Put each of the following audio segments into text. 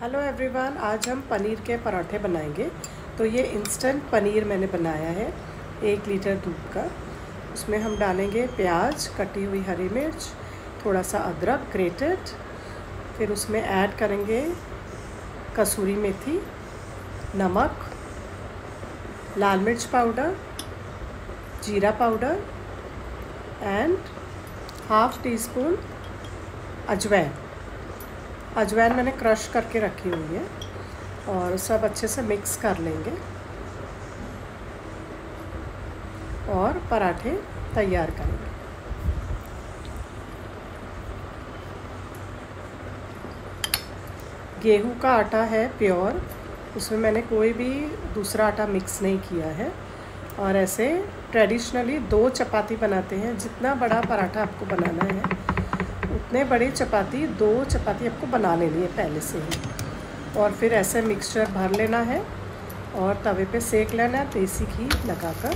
Hello everyone आज हम पनीर के पराठे बनाएँगे। तो ये इंस्टेंट पनीर मैंने बनाया है, एक लीटर दूध का। उसमें हम डालेंगे प्याज, कटी हुई हरी मिर्च थोड़ा सा अदरक ग्रेटेड फिर उसमें ऐड करेंगे कसूरी मेथी, नमक, लाल मिर्च पाउडर, जीरा powder and half teaspoon अजवैन। अजवाइन मैंने क्रश करके रखी हुई है और सब अच्छे से मिक्स कर लेंगे। और पराठे तैयार करेंगे। गेहूँ का आटा है प्योर, उसमें मैंने कोई भी दूसरा आटा मिक्स नहीं किया है। और ऐसे ट्रेडिशनली दो चपाती बनाते हैं, जितना बड़ा पराठा आपको बनाना है उतने बड़े चपाती, दो चपाती आपको बना लेनी है पहले से ही। और फिर ऐसे मिक्सचर भर लेना है और तवे पे सेक लेना है देसी घी लगाकर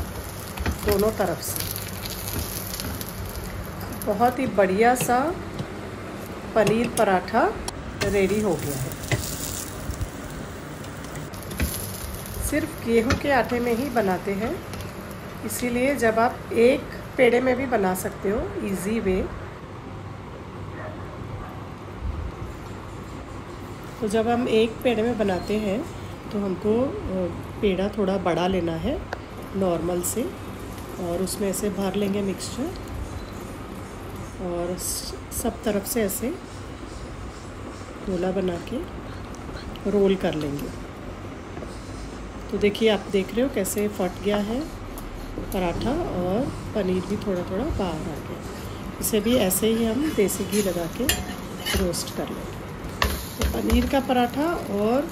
दोनों तरफ़ से। बहुत ही बढ़िया सा पनीर पराठा रेडी हो गया है। सिर्फ़ गेहूँ के आटे में ही बनाते हैं, इसीलिए जब आप एक पेड़े में भी बना सकते हो इजी वे तो जब हम एक पेड़े में बनाते हैं तो हमको पेड़ा थोड़ा बड़ा लेना है नॉर्मल से, और उसमें ऐसे भर लेंगे मिक्सचर और सब तरफ़ से ऐसे गोला बना के रोल कर लेंगे। तो देखिए, आप देख रहे हो कैसे फट गया है पराठा, और पनीर भी थोड़ा थोड़ा बाहर आ गया। इसे भी ऐसे ही हम देसी घी लगा के रोस्ट कर लेंगे। तो पनीर का पराठा और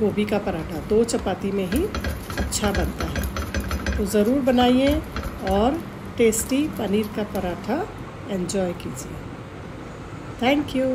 गोभी का पराठा, दो चपाती में ही अच्छा बनता है। तो ज़रूर बनाइए और टेस्टी पनीर का पराठा एंजॉय कीजिए। Thank you